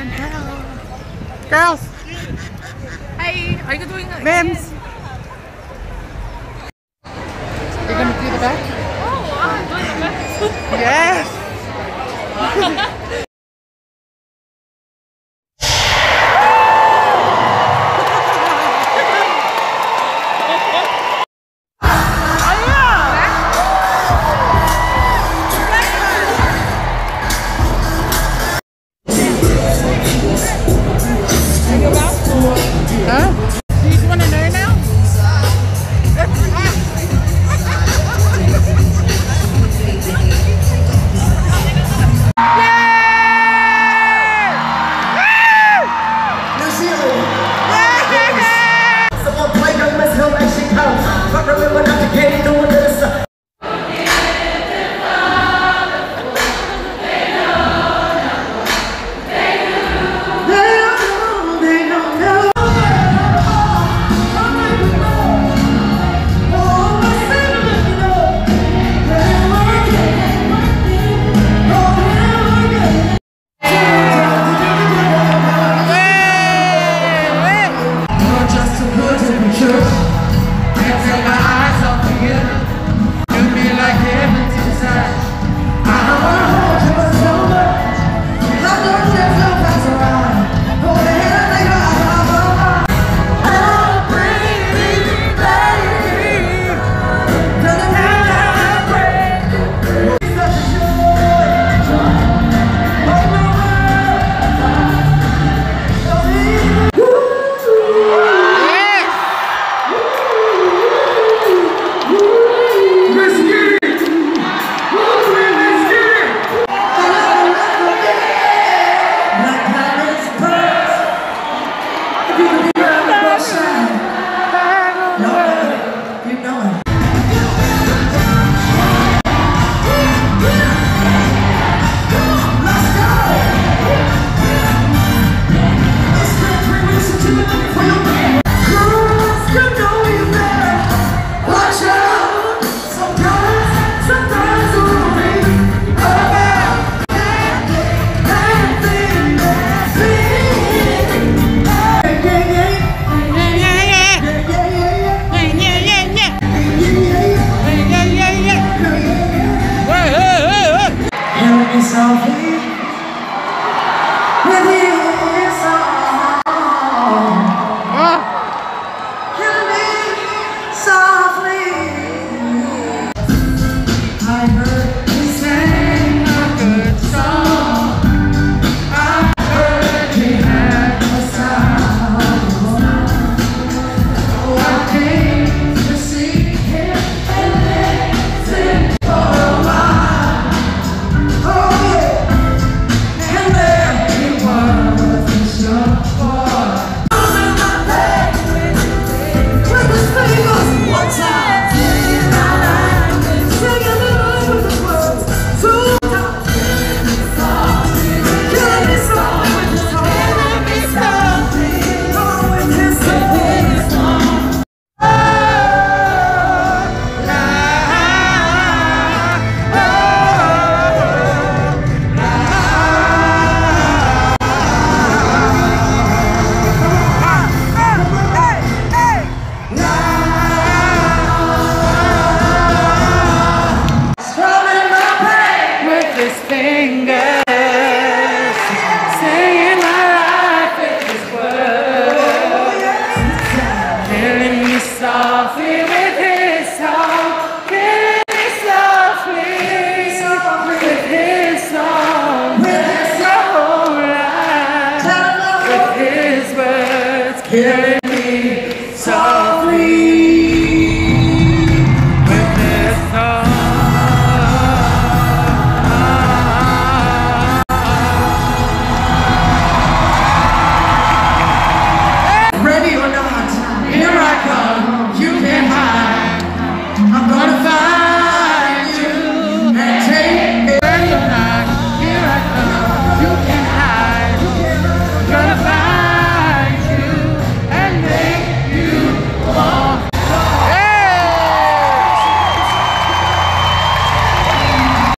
Lauren. Girls. Hey, Are you doing Mims. Thank you. here